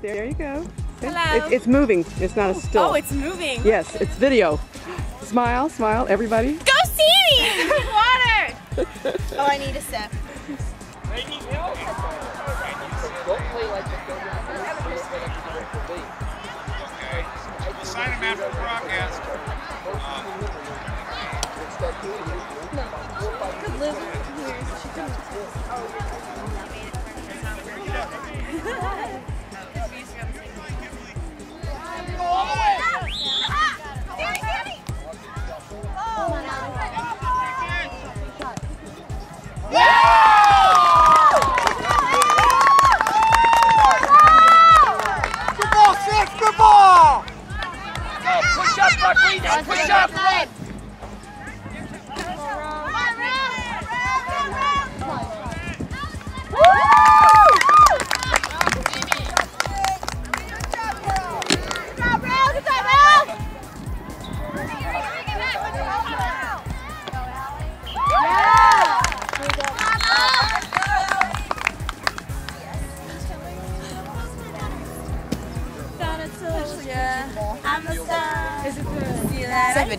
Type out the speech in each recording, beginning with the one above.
There you go. Hello. It's, it's moving. It's not a oh, still. Oh, it's moving. Yes, it's video. Smile, smile, everybody. Go see me! water! oh, I need a sip. We'll sign him after the broadcast. Good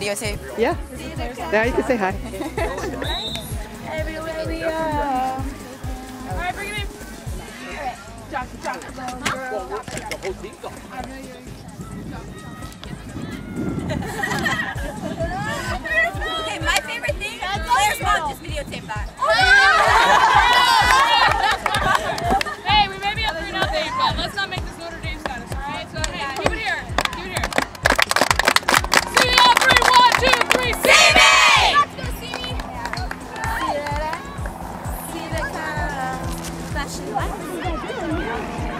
videotape. Yeah. Now you can say hi. Everywhere we go. Alright, bring it in. Okay, my favorite thing, Claire's mom just videotaped that. Flaschen Wein.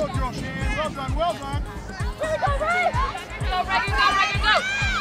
Go, Joe Shane. Well done, well done. Go, Reagan, go, Reagan, go!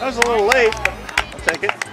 That was a little late. I'll take it.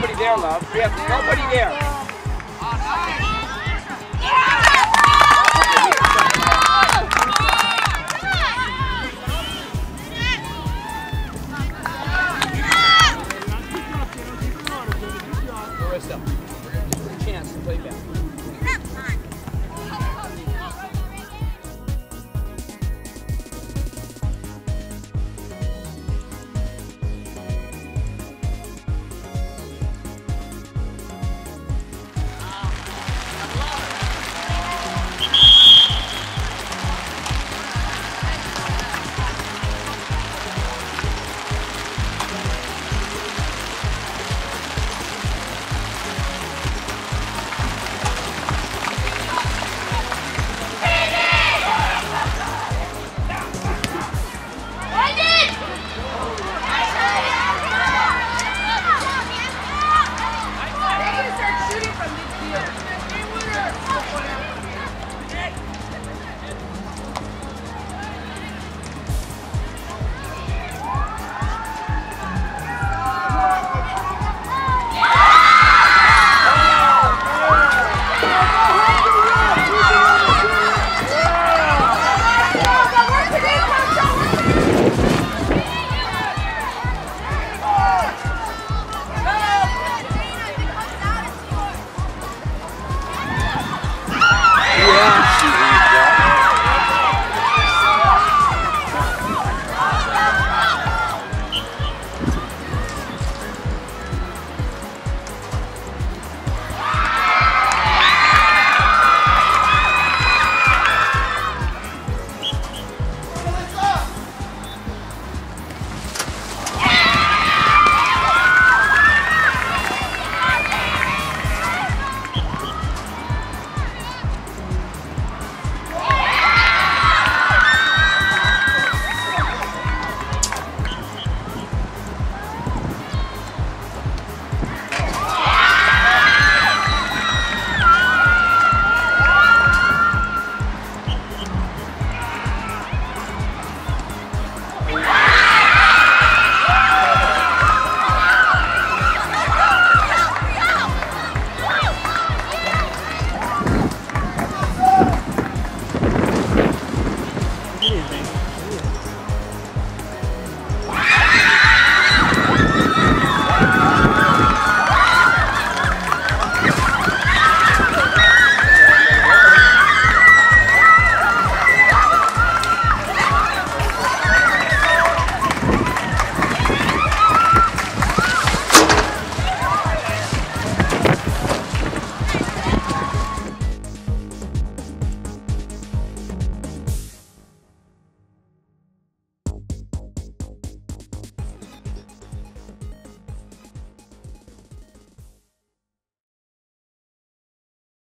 nobody there, love. We have nobody there.